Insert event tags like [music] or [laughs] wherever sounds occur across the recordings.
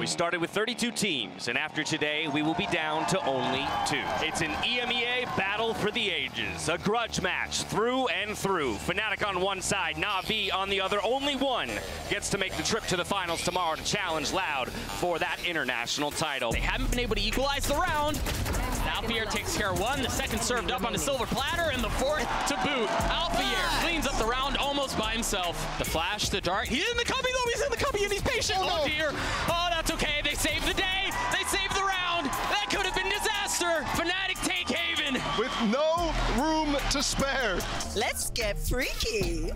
We started with 32 teams, and after today, we will be down to only two. It's an EMEA battle for the ages, a grudge match through and through. Fnatic on one side, Na'Vi on the other. Only one gets to make the trip to the finals tomorrow to challenge Loud for that international title. They haven't been able to equalize the round. Now Pierre takes care of one, the second served up on the silver platter, and the fourth to boot. Alfajer cleans up the round almost by himself. The flash, the dart. He's in the cubby though, he's in the cubby and he's patient. Oh, dear. Oh, that's okay. They saved the day. They saved the round. That could have been disaster. Fnatic take Haven. with no room to spare. Let's get freaky.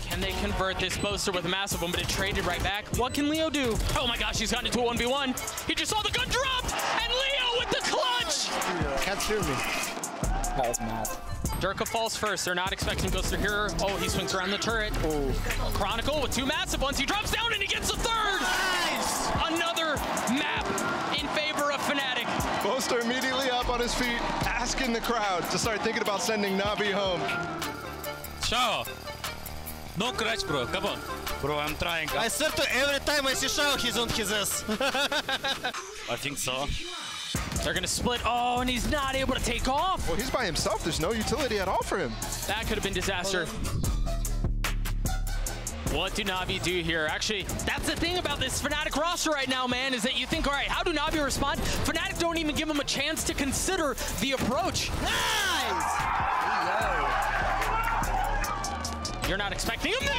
Can they convert this boaster with a massive one, but it traded right back? What can Leo do? Oh my gosh, he's gotten into a 1v1. He just saw the gun drop, and Leo with the clutch! Can't hear me. That was mad. Derke falls first. They're not expecting Ghost to hear. Oh, he swings around the turret. Chronicle with two massive ones. He drops down and he gets the third. Nice! Boaster immediately up on his feet, asking the crowd to start thinking about sending Navi home. Shao. No crash, bro. Come on. Bro, I'm trying. I swear to every time I see Shao, he's on his ass. [laughs] I think so. They're gonna split. Oh, and he's not able to take off. Well, he's by himself. There's no utility at all for him. That could have been disaster. What do Navi do here? Actually, that's the thing about this Fnatic roster right now, man, is that you think, all right, how do Navi respond? Fnatic don't even give them a chance to consider the approach. Nice! You're not expecting him there!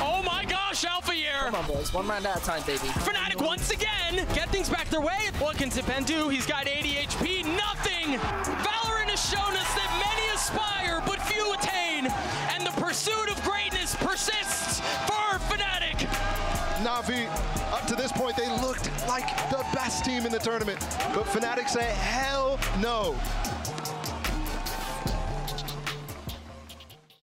Oh my gosh, Alfajer! Come on, boys. One round at a time, baby. Fnatic once again get things back their way. What can Zyppan do? He's got 80 HP, nothing! Valorant has shown us that many aspire, but few attain. And the pursuit of greatness persists. Up to this point, they looked like the best team in the tournament. But Fnatic say, hell no.